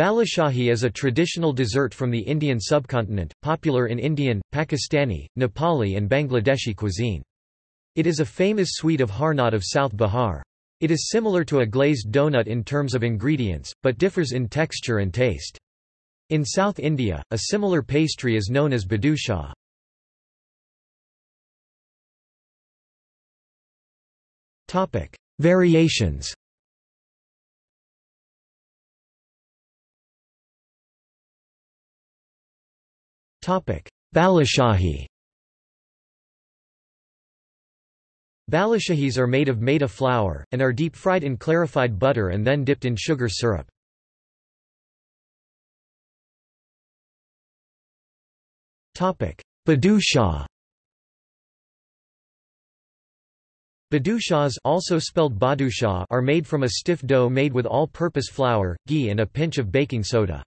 Balushahi is a traditional dessert from the Indian subcontinent, popular in Indian, Pakistani, Nepali and Bangladeshi cuisine. It is a famous sweet of Harnaut of South Bihar. It is similar to a glazed donut in terms of ingredients, but differs in texture and taste. In South India, a similar pastry is known as badushah. Variations Balushahi Balushahis are made of maida flour, and are deep-fried in clarified butter and then dipped in sugar syrup. Badushah Badushas also spelled badusha are made from a stiff dough made with all-purpose flour, ghee and a pinch of baking soda.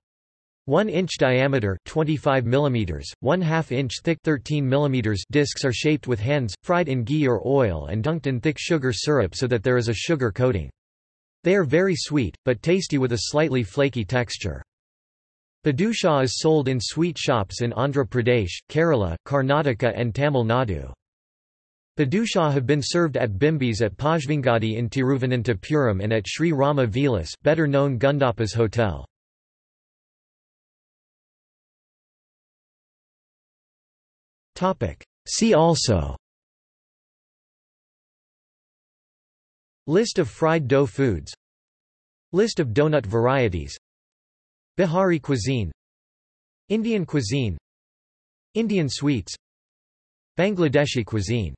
1 inch diameter 25 mm, 1 2 inch thick 13 mm discs are shaped with hands, fried in ghee or oil and dunked in thick sugar syrup so that there is a sugar coating. They are very sweet, but tasty with a slightly flaky texture. Badusha is sold in sweet shops in Andhra Pradesh, Kerala, Karnataka and Tamil Nadu. Badusha have been served at Bimbis at Pazhavangadi in Tiruvananthapuram and at Sri Rama Vilas better known Gundappa's Hotel. See also. List of fried dough foods. List of donut varieties. Bihari cuisine. Indian cuisine. Indian sweets. Bangladeshi cuisine